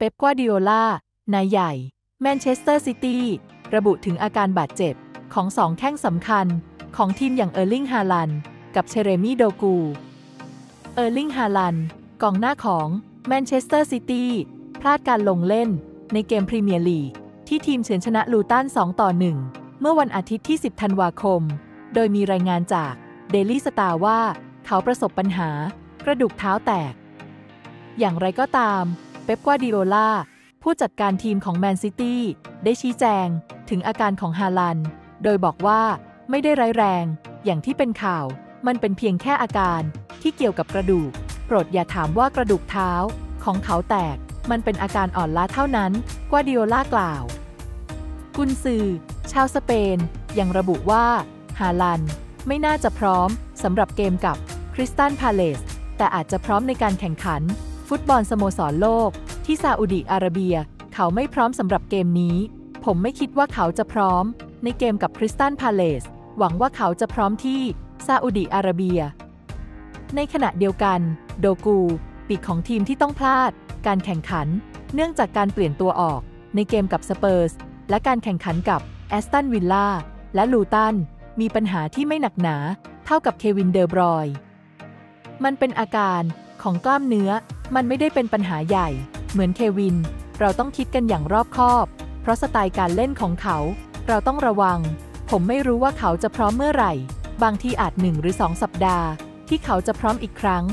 เป๊ปกวาร์ดิโอลา นายใหญ่ แมนเชสเตอร์ซิตี้ ระบุถึงอาการบาดเจ็บ ของสองแข้งสำคัญ ของทีมอย่างเออร์ลิงฮาลันด์ กับเฌเรมีโดกู เออร์ลิงฮาลันด์ กองหน้าของแมนเชสเตอร์ซิตี้ พลาดการลงเล่น ในเกมพรีเมียร์ลีกที่ทีมเฉือนชนะลูตัน 2 ต่อ 1 เมื่อวันอาทิตย์ที่ 10 ธันวาคม โดยมีรายงานจากเดลี่สตาร์ว่าเขาประสบปัญหากระดูกเท้าแตก อย่างไรก็ตาม เป๊ปกวาร์ดิโอลา ผู้จัดการทีมของแมนซิตี้ได้ชี้แจงถึงอาการของฮาลันด์ โดยบอกว่าไม่ได้ร้ายแรง อย่างที่เป็นข่าว มันเป็นเพียงแค่อาการที่เกี่ยวกับกระดูก โปรดอย่าถามว่ากระดูกเท้าของเขาแตก มันเป็นอาการอ่อนล้าเท่านั้น กวาร์ดิโอลากล่าว กุนซือ ชาวสเปน ยังระบุว่า ฮาลัน ไม่น่าจะพร้อมสำหรับเกมกับคริสตันพาเลสแต่อาจจะพร้อมในการแข่งขัน ฟุตบอลสโมสรโลก ที่ซาอุดิอาระเบีย เขาไม่พร้อมสำหรับเกมนี้ ผมไม่คิดว่าเขาจะพร้อม ในเกมกับคริสตันพาเลสหวังว่าเขาจะพร้อมที่ซาอุดิอาระเบีย ในขณะเดียวกัน โดกู ปีกของทีมที่ต้องพลาด การแข่งขัน เนื่องจากการเปลี่ยนตัวออก ในเกมกับสเปอร์สและการแข่งขันกับแอสตันวิลล่าและลูตันมีปัญหาที่ไม่หนักหนา เท่ากับเควินเดอ บรอยน์ มันเป็นอาการของกล้ามเนื้อ มันไม่ได้เป็นปัญหาใหญ่ เหมือนเควิน เราต้องคิดกันอย่างรอบคอบ เพราะสไตล์การเล่นของเขา เราต้องระวัง ผมไม่รู้ว่าเขาจะพร้อมเมื่อไหร่ บางทีอาจหนึ่งหรือสองสัปดาห์ ที่เขาจะพร้อมอีกครั้ง